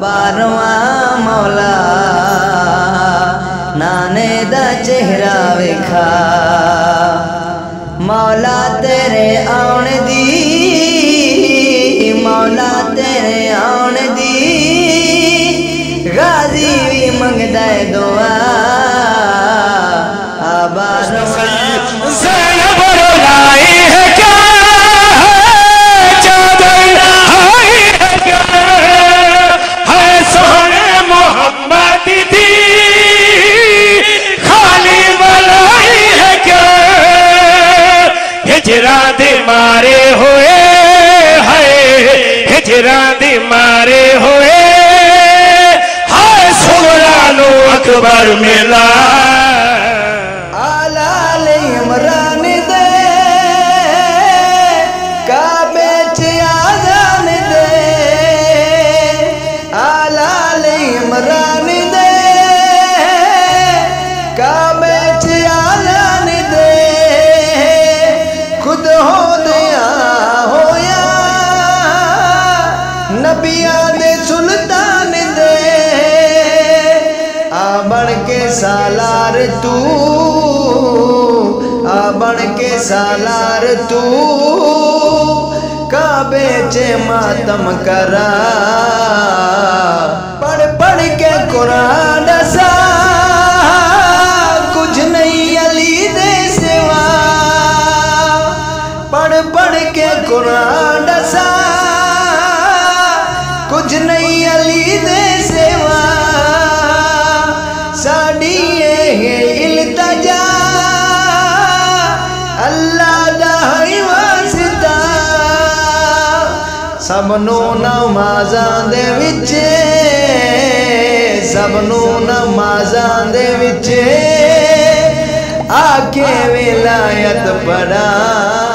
ਬਾਰਵਾ ਮੌਲਾ। ਨਾਨੇ ਦਾ ਚਿਹਰਾ ਵੇਖਾ। ਮੌਲਾ ਤੇਰੇ ਆਉਣ ਦੀ, ਮੌਲਾ ਤੇਰੇ ਆਉਣ ਦੀ। ਗਾਜ਼ੀ ਵੀ ਮੰਗਦਾ ਹੈ ਦੁਆ ਹਿਜਰਾ ਦੇ ਮਾਰੇ ਹੋਏ ਹਾਏ ਹਿਜਰਾ ਦੇ ਮਾਰੇ ਹੋਏ। ਹਾਏ ਸੁਗਲਾ ਨੂੰ ਅਕਬਰ ਮਿਲਾ। ਨਬੀਆਂ ਦੇ ਸੁਲਤਾਨ ਦੇ। ਆ ਬਣ ਕੇ ਸਾਲਾਰ ਤੂੰ, ਆ ਬਣ ਕੇ ਸਾਲਾਰ ਤੂੰ। ਕਾਬੇ 'ਚ ਮਾਤਮ ਕਰਾ। ਕੁਝ ਨਹੀਂ ਅਲੀ ਦੇ ਸਿਵਾ ਸਾਡੀ ਇਹ ਇਲਤਜਾ ਅੱਲਾ ਦਾ ਹੀ ਵਾਸਤਾ ਸਭ ਨੂੰ ਨਮਾਜ਼ਾਂ ਦੇ ਵਿੱਚ ਸਭ ਨੂੰ ਨਮਾਜ਼ਾਂ ਦੇ ਵਿੱਚ ਆ ਕੇ ਵਿਲਾਇਤ ਪੜਾ